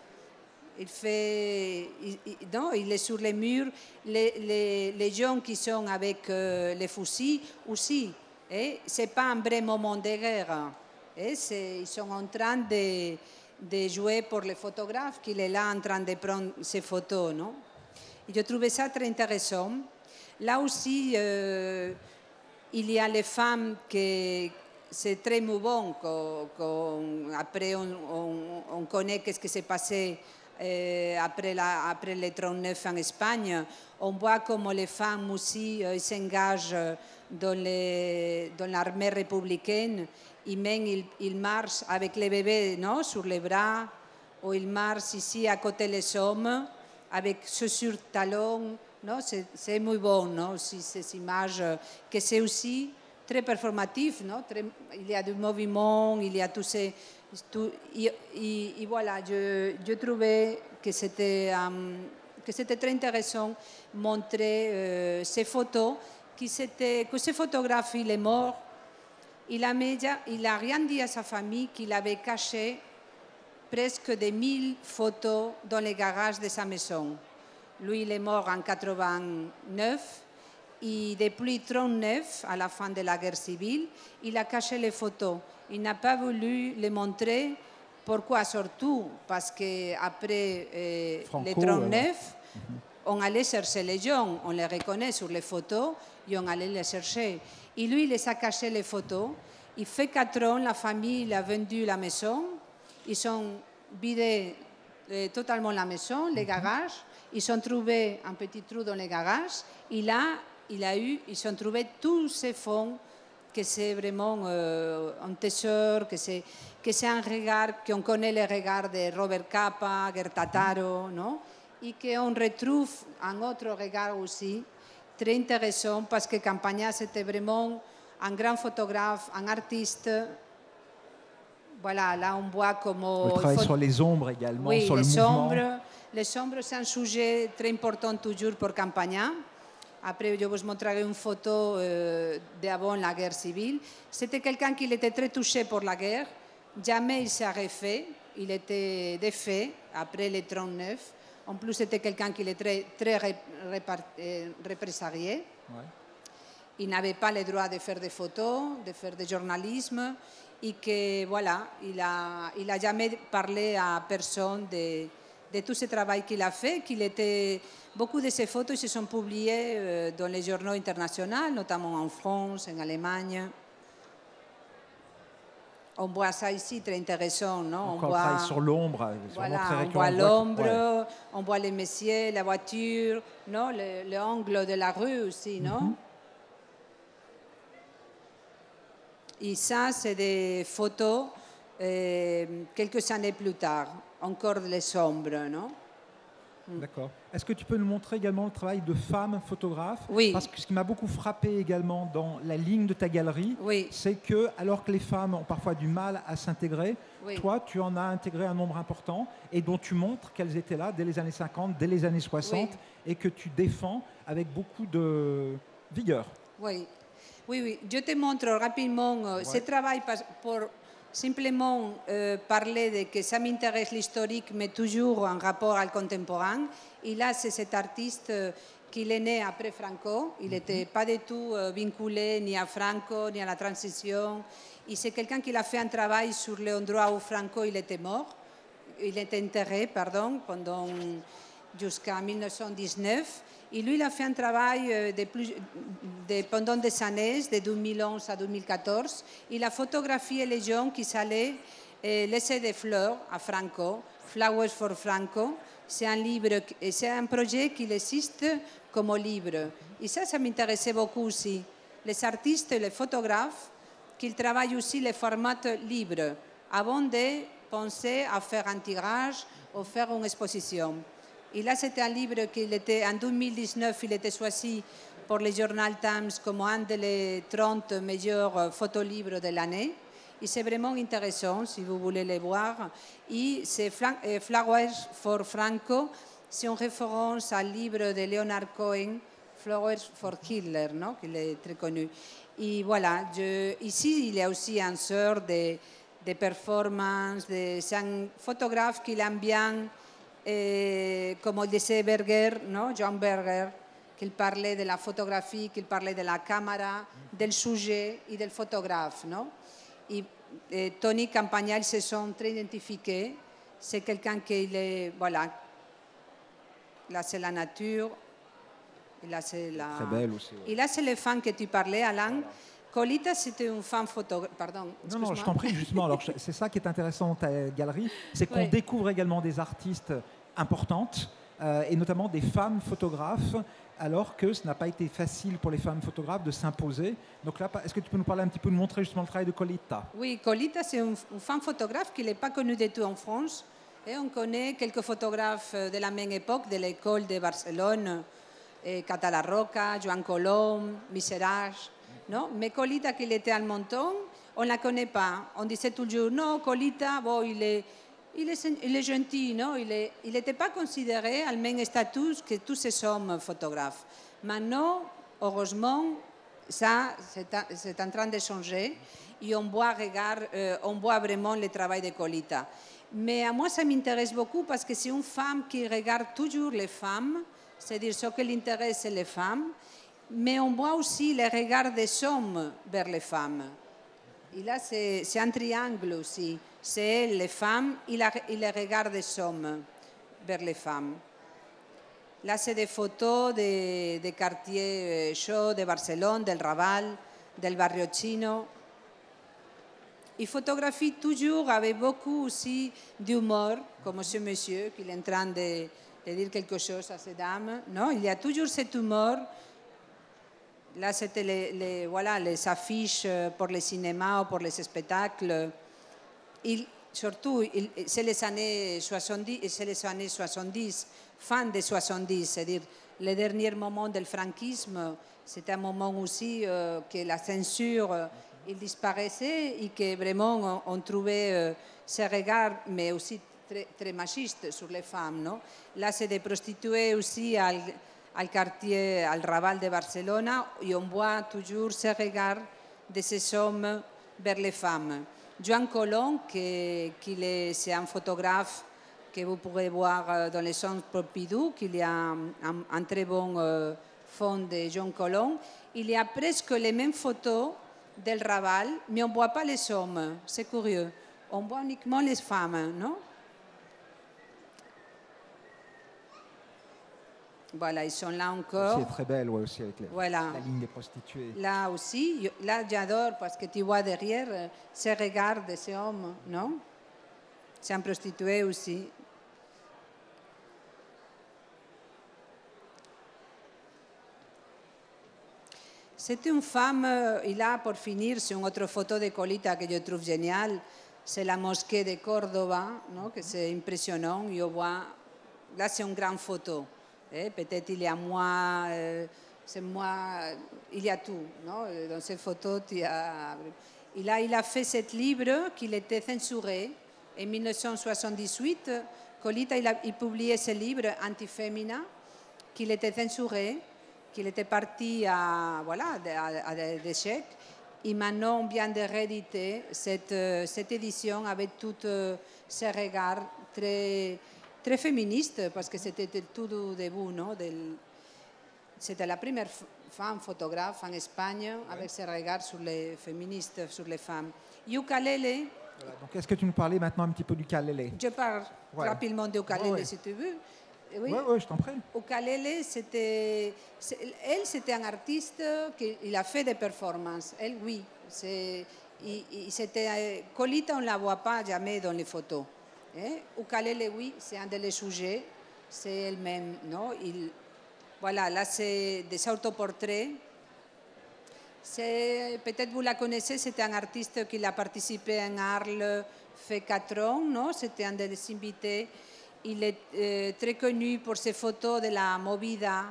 Speaker 2: Il fait, il, il, non, il est sur les murs. Les, les, les gens qui sont avec euh, les fusils aussi, et ce n'est pas un vrai moment de guerre. Et ils sont en train de, de, jouer pour les photographes, qu'il est là en train de prendre ces photos. Non Et je trouvais ça très intéressant. Là aussi, euh, il y a les femmes qui. C'est très mouvant. Qu qu après, on, on, on connaît ce qui s'est passé euh, après, la, après le 39 en Espagne. On voit comment les femmes aussi euh, s'engagent dans l'armée républicaine, et même il, il, marche avec les bébés non, sur les bras, ou il marche ici à côté des hommes, avec talons. Non, c'est muy bon, non, ces images, que c'est aussi très performatif. Non, très, il y a du mouvement, il y a tous ces... Tout, et, et, voilà, je, je trouvais que c'était... Um, très intéressant de montrer euh, ces photos, qui que ce photographe, il est mort, il a, media- il a rien dit à sa famille qu'il avait caché presque des 1000 photos dans les garages de sa maison. Lui, il est mort en 89 et depuis 39, à la fin de la guerre civile, il a caché les photos. Il n'a pas voulu les montrer. Pourquoi Surtout? Parce qu'après euh,
Speaker 1: Franco,
Speaker 2: les 39, on allait chercher les gens, on les reconnaît sur les photos et on allait les chercher. Et lui, il les a caché les photos. Il fait quatre ans, la famille il a vendu la maison. Ils ont vidé euh, totalement la maison, les garages. Ils ont trouvé un petit trou dans les garages. Et là, il a eu, ils ont trouvé tous ces fonds que c'est vraiment euh, un trésor, que c'est, que c'est un regard, qu'on connaît le regard de Robert Capa, Gertataro, non? Et qu'on retrouve un autre regard aussi, très intéressant, parce que Campagna, c'était vraiment un grand photographe, un artiste. Voilà, là, on voit comment...
Speaker 1: Le
Speaker 2: il
Speaker 1: travail
Speaker 2: faut-
Speaker 1: sur les ombres également,
Speaker 2: oui,
Speaker 1: sur le
Speaker 2: les
Speaker 1: mouvement.
Speaker 2: ombres. Les ombres, c'est un sujet très important toujours pour Campagna. Après, je vous montrerai une photo euh, d'avant la guerre civile. C'était quelqu'un qui était très touché par la guerre. Jamais il s'est refait. Il était défait après les 39. En plus, c'était quelqu'un qui était très, très ré- répar- euh.
Speaker 1: Ouais.
Speaker 2: Il n'avait pas le droit de faire des photos, de faire du journalisme, et que voilà, il a, il a jamais parlé à personne de, de tout ce travail qu'il a fait, qu'il était, beaucoup de ses photos se sont publiées euh, dans les journaux internationaux, notamment en France, en Allemagne. On voit ça ici, très intéressant, non? On
Speaker 1: le
Speaker 2: voit,
Speaker 1: sur l'ombre, vraiment
Speaker 2: voilà, on voit
Speaker 1: On
Speaker 2: l'ombre,
Speaker 1: ouais.
Speaker 2: on voit les messieurs, la voiture, non? Le, le angle de la rue aussi, non?
Speaker 1: Mhm.
Speaker 2: Et ça, c'est des photos euh, quelques années plus tard, encore les ombres, non?
Speaker 1: D'accord. Est-ce que tu peux nous montrer également le travail de femmes photographes
Speaker 2: Oui.
Speaker 1: Parce que ce qui m'a beaucoup frappé également dans la ligne de ta galerie,
Speaker 2: Oui.
Speaker 1: c'est que alors que les femmes ont parfois du mal à s'intégrer,
Speaker 2: Oui.
Speaker 1: toi, tu en as intégré un nombre important et dont tu montres qu'elles étaient là dès les années 50, dès les années 60
Speaker 2: Oui.
Speaker 1: et que tu défends avec beaucoup de vigueur.
Speaker 2: Oui, oui, oui. Je te montre rapidement euh, ce travail pour simplement euh, parler de que ça m'intéresse l'historique, mais toujours en rapport au contemporain. Et là, c'est cet artiste euh, qui est né après Franco. Il n'était pas du tout euh, vinculé ni à Franco, ni à la transition. Et c'est quelqu'un qui a fait un travail sur l'endroit où Franco il était mort. Il était enterré, pardon, pendant jusqu'à 1919. Et lui, il a fait un travail de plus, de, pendant des années, de 2011 à 2014. Il a photographié les gens qui allaient laisser des fleurs à Franco, Flowers for Franco. C'est un livre, c'est un projet qui existe comme livre. Et ça, ça m'intéressait beaucoup aussi. Les artistes et les photographes qui travaillent aussi le format libre avant de penser à faire un tirage ou faire une exposition. Et là, c'était un livre qui était, en 2019, il était choisi pour le Journal Times comme un des 30 meilleurs euh, photolivres de l'année. Et c'est vraiment intéressant si vous voulez le voir. Et c'est euh, Flowers for Franco, c'est une référence al livre de Leonard Cohen, Flowers for Hitler, non? qu'il est très connu. Et voilà, je- ici, il y a aussi un sort de, de performance, de, c'est un photographe qui aime bien, eh, comme disait Berger, non? John Berger, qu'il parlait de la photographie, qu'il parlait de la caméra, del sujet et del photographe. Non? Et, eh, Tony Campagnal se sont très identifiés. C'est quelqu'un qui est, voilà, là c'est la nature, et là c'est la...
Speaker 1: Très belle aussi. ouais.
Speaker 2: Et là c'est les femmes que tu parlais, Alain. Colita, c'était une femme photographe. Pardon.
Speaker 1: Non, non, je t'en prie, justement. Alors, c'est ça qui est intéressant dans ta galerie, c'est qu'on
Speaker 2: Oui.
Speaker 1: découvre également des artistes importantes, euh, et notamment des femmes photographes, alors que ce n'a pas été facile pour les femmes photographes de s'imposer. Donc là, est-ce que tu peux nous parler un petit peu, nous montrer justement le travail de Colita?
Speaker 2: Oui, Colita, c'est une, une femme photographe qui n'est pas connue du tout en France. Et on connaît quelques photographes euh, de la même époque, de l'école de Barcelone, eh, Catala Roca, Joan Colom, Miserage. Mais Colita, qui était à Monton, on ne la connaît pas. On disait toujours, non, Colita, bon, il est il est, gentil, non Il n'était pas considéré à même statut que tous ces hommes photographes. Maintenant, heureusement, ça, c'est en- train de changer et on voit, euh, on voit vraiment le travail de Colita. Mais à moi, ça m'intéresse beaucoup parce que c'est une femme qui regarde toujours les femmes, c'est-à-dire ce qui l'intéresse, c'est les femmes, mais on voit aussi le regard des hommes vers les femmes. Et là, c'est un triangle aussi. C'est les femmes et, la- et le regard des hommes vers les femmes. Là, c'est des photos des, des quartiers euh, chauds de Barcelone, del Raval, del Barrio Chino. Il photographie toujours avec beaucoup aussi d'humour, comme ce monsieur qui est en train de, de dire quelque chose à ces dames. Non, il y a toujours cet humour. Là, c'était les, les- voilà, les affiches euh, pour le cinéma ou pour les spectacles. Surtout, c'est les années 70, et c'est les années 70, fin des 70, c'est-à-dire les derniers moments du franquisme. C'était un moment aussi euh, que la censure euh, il disparaissait et que vraiment on, trouvait euh, ces regards, mais aussi très, très machistes sur les femmes. Non Là, c'est des prostituées aussi al quartier, al Raval de Barcelona, et on voit toujours ces regards de ces hommes vers les femmes. Joan Colom, qui, est, c'est un photographe que vous pourrez voir euh, dans les centres Pompidou, qu'il y a un, très bon euh, fond de John Colom. Il y a presque les mêmes photos del Raval, mais on ne voit pas les hommes. C'est curieux. On voit uniquement les femmes, non? Voilà, ils sont là encore.
Speaker 1: C'est très belle, ouais, aussi, avec la,
Speaker 2: Voilà.
Speaker 1: la ligne des prostituées.
Speaker 2: Là aussi, là j'adore parce que tu vois derrière euh, ces regards de ces hommes, non? C'est un prostitué aussi. C'est une femme, euh, et là pour finir, c'est une autre photo de Colita que je trouve géniale. C'est la mosquée de Córdoba, non? Que c'est impressionnant. Je vois, là c'est une grande photo. Eh, Peut-être il y a moi, euh, c'est moi, il y a tout. Non Dans ces photos, il a... Il a fait ce livre qu'il était censuré en 1978. Colita, il a ce livre Antifémina, qu'il était censuré, qu'il était parti à, voilà, à, à des échecs. Et maintenant, on vient de rééditer cette, euh, cette édition avec tous euh, ces regards très, très féministes, parce que c'était tout au début, non del- C'était la première femme photographe en Espagne avec ses regards sur les féministes, sur les femmes. Ukulele,
Speaker 1: Voilà, donc, est-ce que tu nous parlais maintenant un petit peu du ukulélé
Speaker 2: je parle
Speaker 1: Ouais.
Speaker 2: rapidement
Speaker 1: Ouais, ouais.
Speaker 2: si tu veux. Oui.
Speaker 1: Oui, oui, je t'en prie.
Speaker 2: Ukulele, c'était, elle, c'était un artiste qui il a fait des performances. Elle, oui. C'était, euh, Colita, on ne la voit pas jamais dans les photos. Hein? Oui, c'est un des sujets. C'est elle-même, non? Il, Voilà, là, c'est des autoportraits. C'est, peut-être vous la connaissez, c'était un artiste qui a participé en Arles fait quatre ans, non? C'était un des invités. Il est euh, très connu pour ses photos de la movida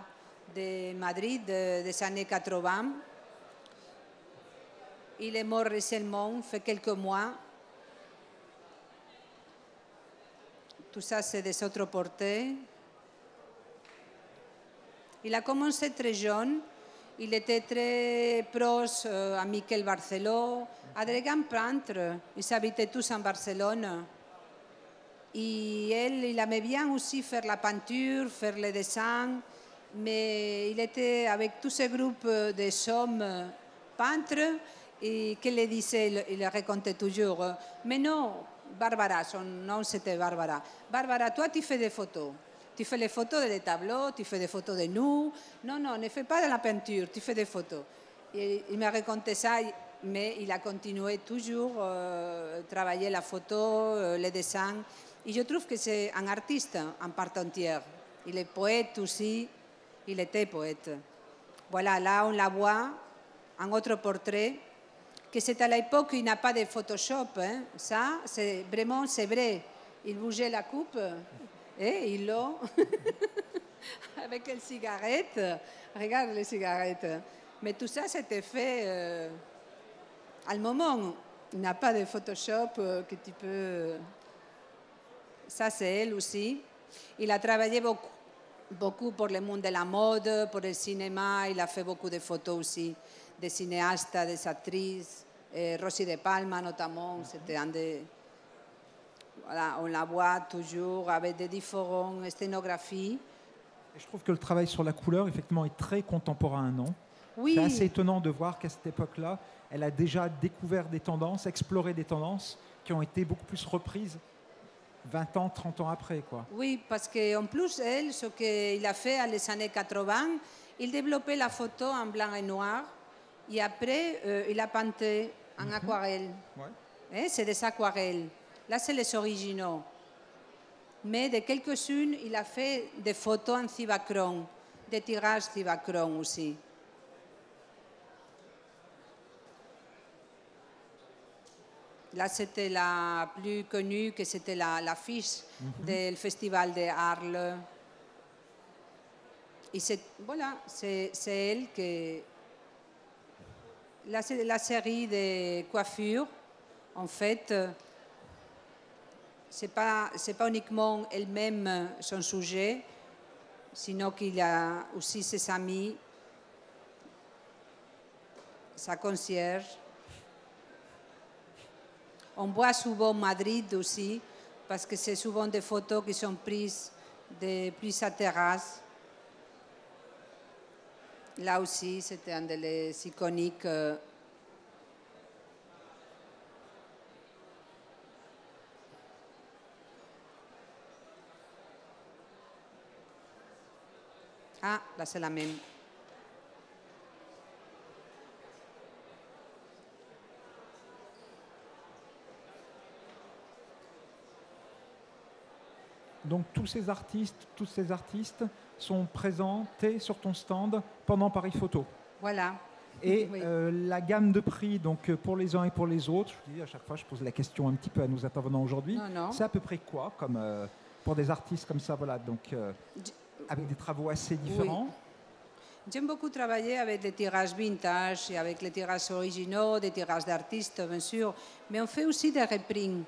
Speaker 2: de Madrid de- des années 80. Il est mort récemment, fait quelques mois. Tout ça, c'est des autres portraits. Il a commencé très jeune. Il était très proche à Miquel Barceló, à des grands peintres. Ils habitaient tous en Barcelone. Et elle, il aimait bien aussi faire la peinture, faire le dessin, mais il était avec tous ces groupes de hommes euh, peintres et qu'il le disait, il, le racontait toujours. Mais non, Barbara, son nom c'était Barbara. Barbara, toi tu fais des photos. Tu fais les photos des tableaux, tu fais des photos de nous. Non, non, ne fais pas de la peinture, tu fais des photos. Et il m'a raconté ça, mais il a continué toujours à travailler la photo, euh, le dessin. Et je trouve que c'est un artiste en part entière. Il est poète aussi, il était poète. Voilà, là on la voit, un autre portrait, que c'est à l'époque il n'y a pas de Photoshop. hein. Ça, c'est vraiment, c'est vrai. Il bougeait la coupe, et il l'a, avec les cigarettes. Regarde les cigarettes. Mais tout ça, c'était fait euh, à le moment. Il n'y a pas de Photoshop euh, que tu peux ça c'est elle aussi. Il a travaillé beaucoup, beaucoup pour le monde de la mode, pour le cinéma. Il a fait beaucoup de photos aussi des cinéastes, des actrices. Eh, Rosy de Palma notamment, c'était un des... Voilà, on la voit toujours avec des différentes scénographies.
Speaker 1: Et je trouve que le travail sur la couleur, effectivement, est très contemporain, non?
Speaker 2: Oui,
Speaker 1: C'est assez étonnant de voir qu'à cette époque-là, elle a déjà découvert des tendances, exploré des tendances qui ont été beaucoup plus reprises 20 ans, 30 ans après. Quoi.
Speaker 2: oui, parce qu'en plus, elle, ce qu'il a fait à les années 80, il développait la photo en blanc et noir. Et après, euh, il a peinté en aquarelle. Hein, c'est des aquarelles. Là, c'est les originaux. Mais de quelques-unes, il a fait des photos en cibachrome, des tirages cibachrome aussi. Là, c'était la plus connue, que c'était la- l'affiche du festival de Arles. Et voilà, c'est c'est elle que... C'est la série de coiffures. En fait, euh, c'est pas, c'est pas uniquement elle-même euh, son sujet, sinon qu'il a aussi ses amis, sa concierge. On voit souvent Madrid aussi, parce que c'est souvent des photos qui sont prises depuis sa terrasse. Là aussi, c'était un des iconiques. euh, Ah, là c'est la même.
Speaker 1: Donc tous ces artistes, tous ces artistes sont présentés sur ton stand pendant Paris Photo.
Speaker 2: Voilà.
Speaker 1: Et
Speaker 2: Oui.
Speaker 1: euh, la gamme de prix, donc euh, pour les uns et pour les autres, je vous dis à chaque fois, je pose la question un petit peu à nos intervenants aujourd'hui. C'est à peu près quoi, comme euh, pour des artistes comme ça, voilà, donc euh, avec des travaux assez différents?
Speaker 2: J'aime beaucoup travailler avec les tirages vintage et avec les tirages originaux, des tirages d'artistes, bien sûr, mais on fait aussi des reprints.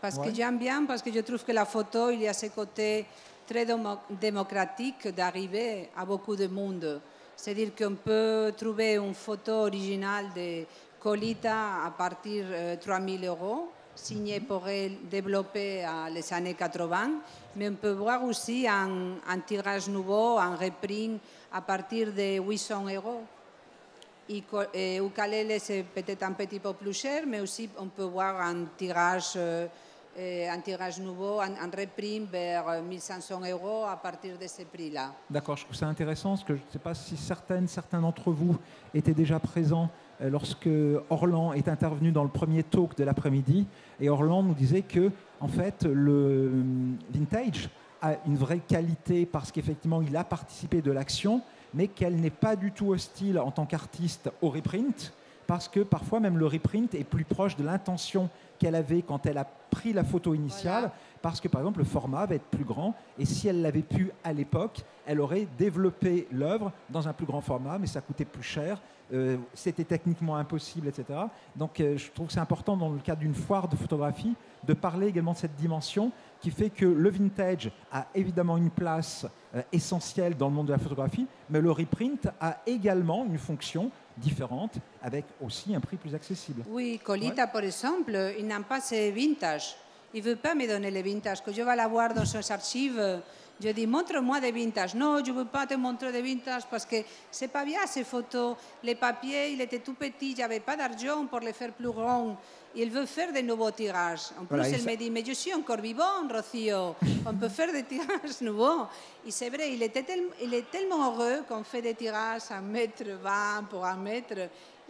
Speaker 2: Parce
Speaker 1: Ouais.
Speaker 2: que j'aime bien, parce que je trouve que la photo, il y a ce côté très démo- démocratique d'arriver à beaucoup de monde. C'est-à-dire qu'on peut trouver une photo originale de Colita à partir de 3 000 euros, signée pour elle, développée à les années 80, mais on peut voir aussi un, un tirage nouveau, un reprint à partir de 800 euros. Et et ukulélé, c'est peut-être un petit peu plus cher, mais aussi on peut voir un tirage, euh, euh, un tirage nouveau, un, un reprint vers euh, 1500 euros à partir de ce prix-là.
Speaker 1: D'accord, je trouve ça intéressant parce que je ne sais pas si certains d'entre vous étaient déjà présents euh, lorsque Orlan est intervenu dans le premier talk de l'après-midi. Et Orlan nous disait que, en fait, le euh, vintage a une vraie qualité parce qu'effectivement, il a participé de l'action, mais qu'elle n'est pas du tout hostile en tant qu'artiste au reprint, parce que parfois même le reprint est plus proche de l'intention qu'elle avait quand elle a pris la photo initiale,
Speaker 2: Voilà.
Speaker 1: parce que par exemple le format va être plus grand, et si elle l'avait pu à l'époque, elle aurait développé l'œuvre dans un plus grand format, mais ça coûtait plus cher, euh, c'était techniquement impossible, etc. Donc euh, je trouve que c'est important dans le cadre d'une foire de photographie de parler également de cette dimension qui fait que le vintage a évidemment une place euh, essentielle dans le monde de la photographie, mais le reprint a également une fonction différente avec aussi un prix plus accessible.
Speaker 2: Oui, Colita, par exemple, il n'a pas ces vintage. Il ne veut pas me donner les vintage. Quand je vais la voir dans ses archives, je dis montre-moi des vintage. Non, je ne veux pas te montrer des vintage parce que c'est pas bien ces photos. Les papiers, il était tout petit, il n'y avait pas d'argent pour les faire plus grands. Il veut faire de nouveaux tirages. En plus,
Speaker 1: Voilà,
Speaker 2: il me dit, mais je suis encore vivant, Rocío. On peut faire des tirages nouveaux. Et c'est vrai, il, était tel- il est tellement heureux qu'on fait des tirages à mètre 20 pour un mètre.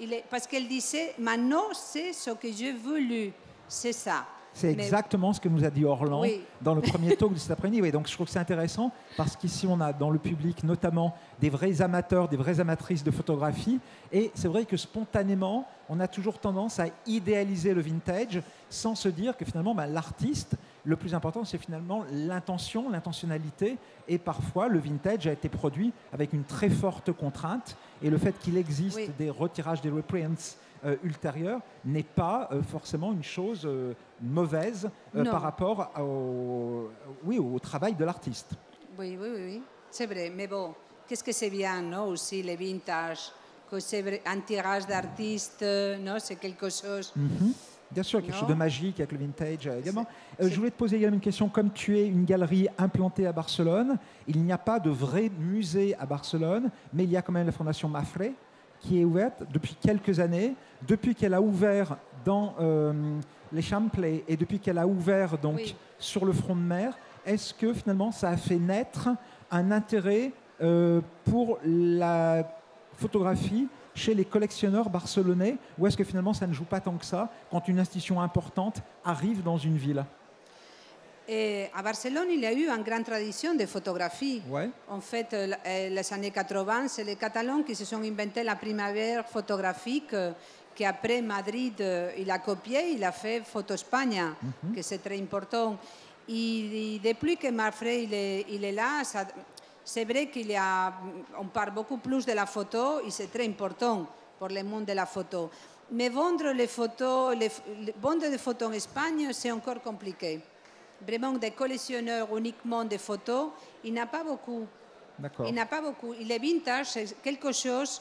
Speaker 2: Il est, parce qu'elle disait, maintenant, c'est ce que j'ai voulu. C'est ça.
Speaker 1: C'est exactement ce que nous a dit Orlan
Speaker 2: Oui.
Speaker 1: dans le premier talk de cet après-midi. Oui, donc je trouve que c'est intéressant parce qu'ici on a dans le public notamment des vrais amateurs, des vraies amatrices de photographie. Et c'est vrai que spontanément, on a toujours tendance à idéaliser le vintage sans se dire que finalement ben, l'artiste, le plus important c'est finalement l'intention, l'intentionnalité. Et parfois le vintage a été produit avec une très forte contrainte. Et le fait qu'il existe
Speaker 2: Oui.
Speaker 1: des retirages, des reprints ultérieure n'est pas euh, forcément une chose euh, mauvaise euh, par rapport au, oui, au travail de l'artiste.
Speaker 2: Oui, oui, oui, oui. c'est vrai. Mais bon, qu'est-ce que c'est bien, non Aussi, les vintage, que c'est vrai, un tirage d'artistes, non C'est quelque chose.
Speaker 1: Mhm. Bien sûr, quelque
Speaker 2: Non.
Speaker 1: chose de magique avec le vintage euh, également. Euh, je voulais te poser également une question. Comme tu es une galerie implantée à Barcelone, il n'y a pas de vrai musée à Barcelone, mais il y a quand même la Fondation Mafre qui est ouverte depuis quelques années. Depuis qu'elle a ouvert dans euh, les Champlay et depuis qu'elle a ouvert donc
Speaker 2: Oui.
Speaker 1: sur le front de mer, est-ce que finalement ça a fait naître un intérêt euh, pour la photographie chez les collectionneurs barcelonais ou est-ce que finalement ça ne joue pas tant que ça quand une institution importante arrive dans une ville?
Speaker 2: Et à Barcelone, il y a eu une grande tradition de photographie.
Speaker 1: Ouais.
Speaker 2: En fait, euh, euh, les années 80, c'est les Catalans qui se sont inventés la primavera photographique, qu'après Madrid, il a copié, il a fait Photo Espagne, que c'est très important. Et, depuis que Marfray il est, il est là, c'est vrai qu'il y a, on parle beaucoup plus de la photo et c'est très important pour le monde de la photo. Mais vendre les photos, les- vendre des photos en Espagne, c'est encore compliqué. Vraiment, des collectionneurs uniquement de photos, il n'y a pas beaucoup. Il n'y a pas beaucoup. Et le vintage, c'est quelque chose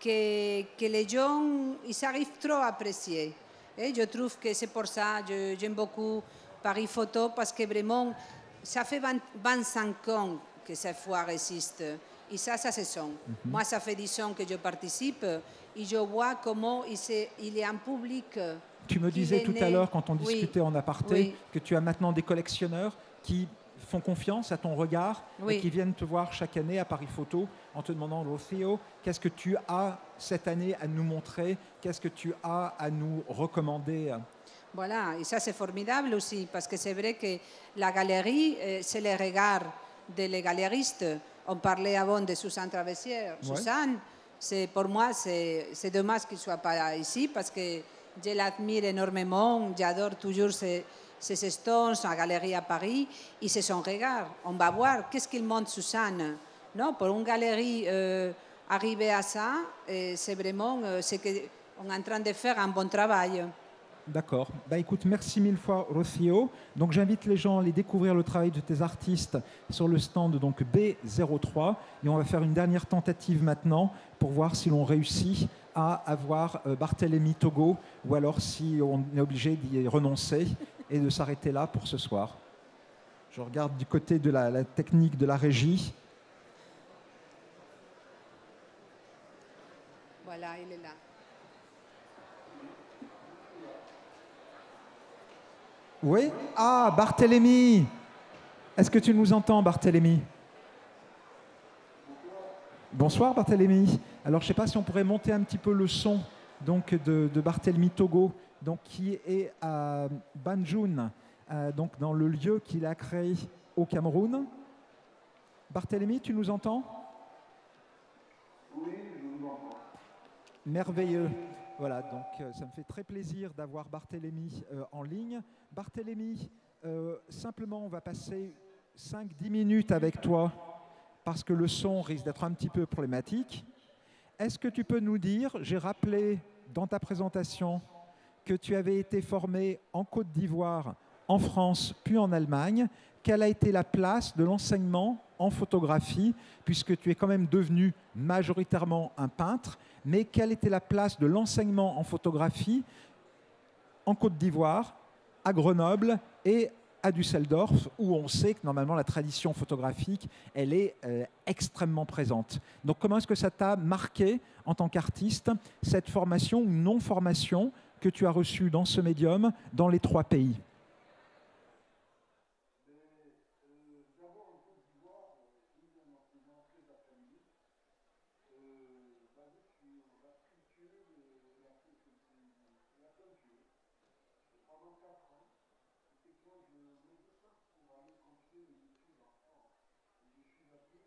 Speaker 2: que, que les gens, ils arrivent trop à apprécier. Et je trouve que c'est pour ça que j'aime beaucoup Paris Photo, parce que vraiment, ça fait 20 25 ans que cette foire existe. Et ça, ça se sent. Moi, ça fait 10 ans que je participe et je vois comment il, se- il y a un public.
Speaker 1: Tu me disais tout à l'heure, quand on
Speaker 2: Oui.
Speaker 1: discutait en aparté,
Speaker 2: Oui.
Speaker 1: que tu as maintenant des collectionneurs qui font confiance à ton regard et qui viennent te voir chaque année à Paris Photo en te demandant, Rocio, qu'est-ce que tu as cette année à nous montrer? Qu'est-ce que tu as à nous recommander?
Speaker 2: Voilà, et ça c'est formidable aussi, parce que c'est vrai que la galerie, euh, c'est le regard des galeristes. On parlait avant de Suzanne Travessière.
Speaker 1: Ouais.
Speaker 2: Suzanne, pour moi, c'est, c'est dommage qu'il ne soit pas ici, parce que je l'admire énormément, j'adore toujours ses, ses stones, sa galerie à Paris, et c'est son regard. On va voir qu'est-ce qu'il montre Suzanne. Non, pour une galerie euh, arriver à ça, euh, c'est vraiment euh, c'est que on est en train de faire un bon travail.
Speaker 1: D'accord. Bah écoute, merci mille fois Rocio. Donc j'invite les gens à aller découvrir le travail de tes artistes sur le stand donc B03 et on va faire une dernière tentative maintenant pour voir si l'on réussit à avoir euh, Barthélemy Togo ou alors si on est obligé d'y renoncer et de s'arrêter là pour ce soir. Je regarde du côté de la, la technique de la régie.
Speaker 2: Voilà, il est là.
Speaker 1: Oui? Ah, Barthélemy Est-ce que tu nous entends, Barthélemy Bonsoir, Barthélemy. Alors, je ne sais pas si on pourrait monter un petit peu le son donc, de, de Barthélemy Togo, donc, qui est à Banjul, euh, donc, dans le lieu qu'il a créé au Cameroun. Barthélemy, tu nous entends? Merveilleux. Voilà, donc euh, ça me fait très plaisir d'avoir Barthélemy euh, en ligne. Barthélemy, euh, simplement, on va passer 5-10 minutes avec toi parce que le son risque d'être un petit peu problématique. Est-ce que tu peux nous dire, j'ai rappelé dans ta présentation que tu avais été formé en Côte d'Ivoire, en France, puis en Allemagne. Quelle a été la place de l'enseignement en photographie, puisque tu es quand même devenu majoritairement un peintre, mais quelle était la place de l'enseignement en photographie en Côte d'Ivoire, à Grenoble et à Düsseldorf, où on sait que normalement la tradition photographique, elle est euh, extrêmement présente. Donc comment est-ce que ça t'a marqué en tant qu'artiste, cette formation ou non-formation que tu as reçue dans ce médium dans les trois pays?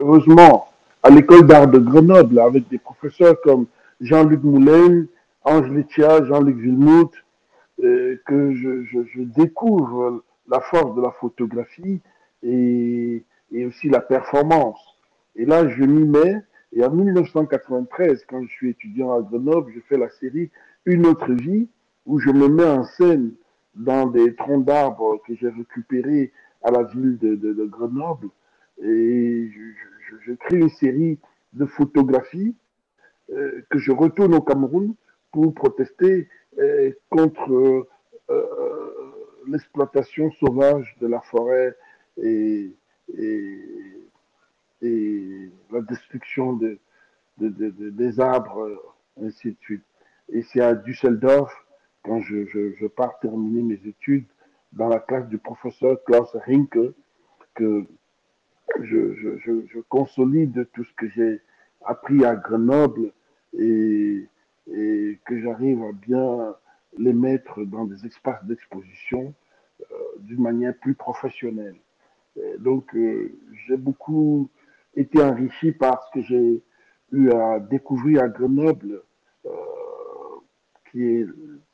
Speaker 3: Heureusement, à l'école d'art de Grenoble, avec des professeurs comme Jean-Luc Moulin, Ange Letia, Jean-Luc Villemout, euh, que je, découvre la force de la photographie et, et aussi la performance. Et là, je m'y mets. Et en 1993, quand je suis étudiant à Grenoble, je fais la série une autre vie où je me mets en scène dans des troncs d'arbres que j'ai récupérés à la ville de, de, Grenoble et je, je, crée une série de photographies euh, que je retourne au Cameroun pour protester euh, contre euh, l'exploitation sauvage de la forêt et, la destruction de, de, de, des arbres, ainsi de suite. Et c'est à Düsseldorf, quand je, je, je, pars terminer mes études, dans la classe du professeur Klaus Rinke, que je, je, je consolide tout ce que j'ai appris à Grenoble et, et que j'arrive à bien les mettre dans des espaces d'exposition euh, d'une manière plus professionnelle. donc, euh, j'ai beaucoup été enrichi par ce que j'ai eu à découvrir à Grenoble, euh, qui est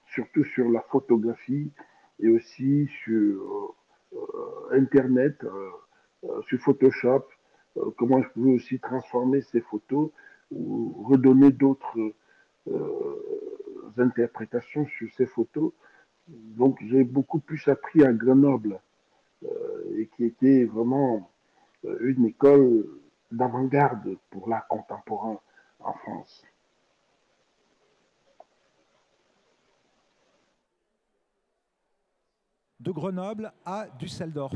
Speaker 3: surtout sur la photographie et aussi sur Internet, sur Photoshop, comment je pouvais aussi transformer ces photos ou redonner d'autres interprétations sur ces photos. Donc j'ai beaucoup plus appris à Grenoble, euh, et qui était vraiment euh, une école d'avant-garde pour l'art contemporain en France.
Speaker 1: De Grenoble à Düsseldorf.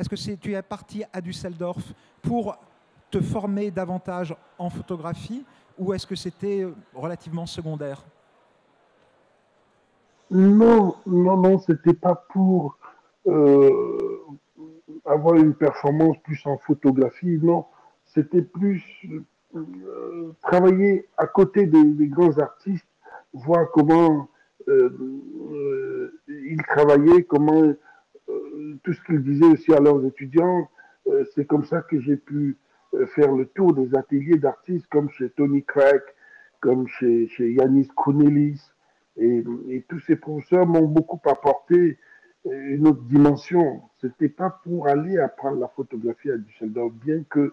Speaker 1: Est-ce que tu es parti à Düsseldorf pour te former davantage en photographie ou est-ce que c'était relativement secondaire?
Speaker 3: Non, non, non, c'était pas pour euh, avoir une performance plus en photographie, non, c'était plus euh, travailler à côté des, grands artistes, voir comment euh, ils travaillaient, comment tout ce qu'ils disaient aussi à leurs étudiants. C'est comme ça que j'ai pu faire le tour des ateliers d'artistes comme chez Tony Craig, comme chez, chez Yanis Kounelis, et, tous ces professeurs m'ont beaucoup apporté une autre dimension. C'était pas pour aller apprendre la photographie à Düsseldorf, bien que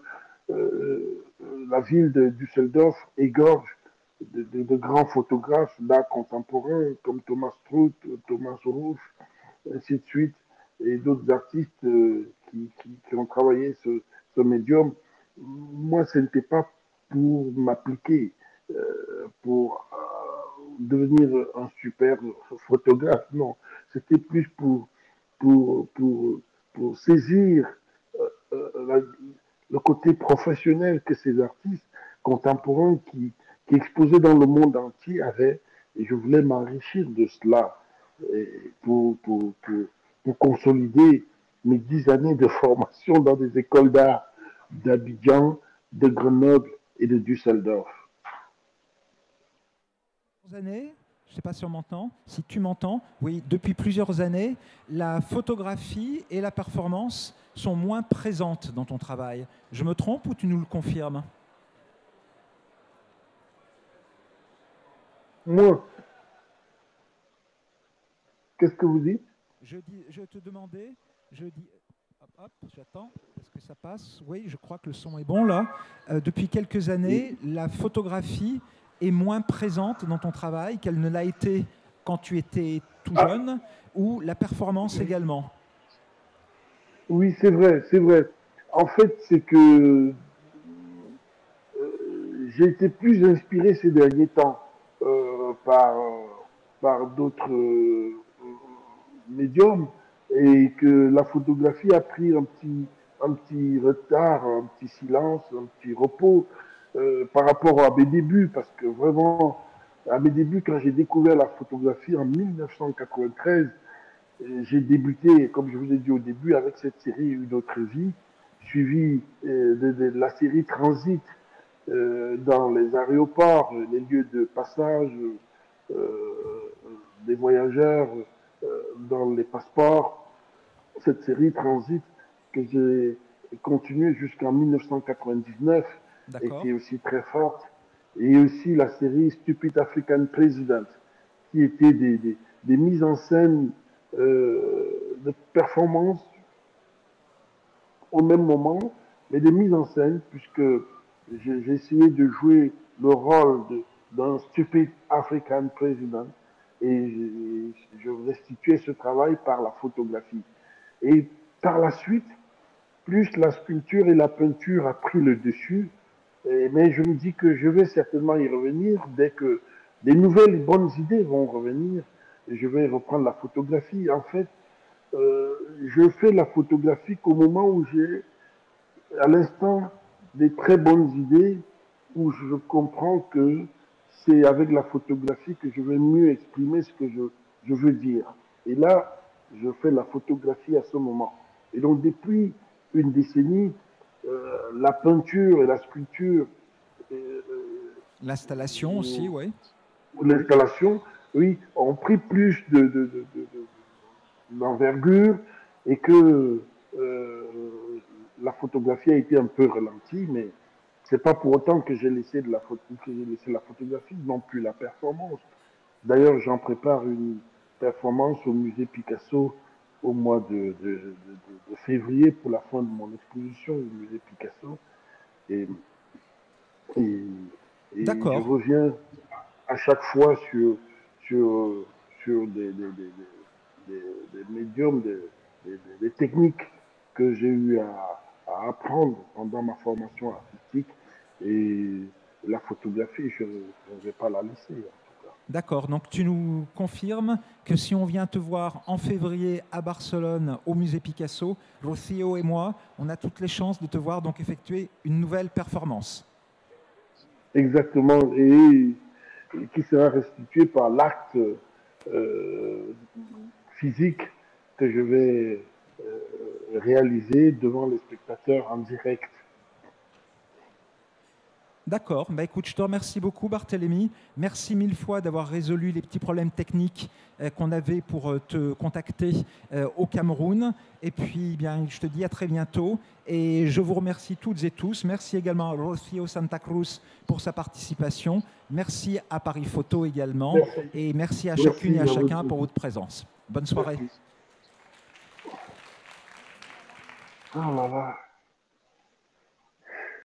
Speaker 3: euh, la ville de Düsseldorf égorge de, grands photographes d'art contemporain comme Thomas Struth, Thomas Ruff, ainsi de suite, et d'autres artistes euh, qui, qui, ont travaillé ce, ce médium. Moi, ce n'était pas pour m'appliquer, euh, pour devenir un super photographe, non. C'était plus pour, pour, pour, pour saisir euh, euh, le côté professionnel que ces artistes contemporains qui, qui exposaient dans le monde entier avaient. Et je voulais m'enrichir de cela pour, pour, pour consolider mes dix années de formation dans des écoles d'art d'Abidjan, de Grenoble et de Düsseldorf.
Speaker 1: Années, je ne sais pas si on m'entend, si tu m'entends, oui, depuis plusieurs années, la photographie et la performance sont moins présentes dans ton travail. Je me trompe ou tu nous le confirmes?
Speaker 3: Moi Qu'est-ce que vous dites?
Speaker 1: Je, dis, je te demandais, je dis, hop, hop j'attends, est-ce que ça passe Oui, je crois que le son est bon là. Euh, depuis quelques années, la photographie est moins présente dans ton travail qu'elle ne l'a été quand tu étais tout ah. jeune, ou la performance également
Speaker 3: Oui, c'est vrai, c'est vrai. En fait, c'est que euh, j'ai été plus inspiré ces derniers temps euh, par, par d'autres euh, médiums et que la photographie a pris un petit, un petit retard, un petit silence, un petit repos euh, par rapport à mes débuts, parce que vraiment, à mes débuts, quand j'ai découvert la photographie en 1993, euh, j'ai débuté, comme je vous ai dit au début, avec cette série Une autre vie, suivi euh, de, la série Transit dans les aéroports, les lieux de passage des voyageurs, dans les passeports. Cette série Transit que j'ai continué jusqu'en 1999 et qui est aussi très forte. Et aussi la série Stupid African President, qui était des, des, des mises en scène euh, de performance au même moment, mais des mises en scène, puisque j'ai essayé de jouer le rôle d'un stupide African president et je restituais ce travail par la photographie. Et par la suite, plus la sculpture et la peinture a pris le dessus, mais je me dis que je vais certainement y revenir dès que des nouvelles bonnes idées vont revenir. Je vais reprendre la photographie. En fait, euh, je fais la photographie qu'au moment où j'ai, à l'instant, des très bonnes idées, où je comprends que c'est avec la photographie que je vais mieux exprimer ce que je, je veux dire. Et là, je fais la photographie à ce moment. Et donc, depuis une décennie, euh, la peinture et la sculpture.
Speaker 1: Euh, L'installation aussi, oui.
Speaker 3: L'installation, oui, ont pris plus de, d'envergure et que euh, la photographie a été un peu ralentie, mais c'est pas pour autant que j'ai laissé de la que j'ai laissé la photographie, non plus la performance. D'ailleurs, j'en prépare une performance au musée Picasso au mois de, février pour la fin de mon exposition au musée Picasso. Et, et, je reviens à chaque fois sur, sur, sur des, des, médiums, des, techniques que j'ai eu à, à, apprendre pendant ma formation artistique. Et la photographie, je ne vais pas la laisser.
Speaker 1: D'accord, donc tu nous confirmes que si on vient te voir en février à Barcelone au musée Picasso, Rocio et moi, on a toutes les chances de te voir donc effectuer une nouvelle performance.
Speaker 3: Exactement, et, qui sera restituée par l'acte euh, physique que je vais euh, réaliser devant les spectateurs en direct.
Speaker 1: D'accord. Bah, écoute, je te remercie beaucoup, Barthélémy. Merci mille fois d'avoir résolu les petits problèmes techniques euh, qu'on avait pour euh, te contacter euh, au Cameroun. Et puis, bien, je te dis à très bientôt. Et je vous remercie toutes et tous. Merci également à Rocío Santa Cruz pour sa participation. Merci à Paris Photo également. Et merci à chacune et à, chacun pour votre présence. Bonne soirée.
Speaker 3: Oh